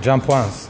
Jump once.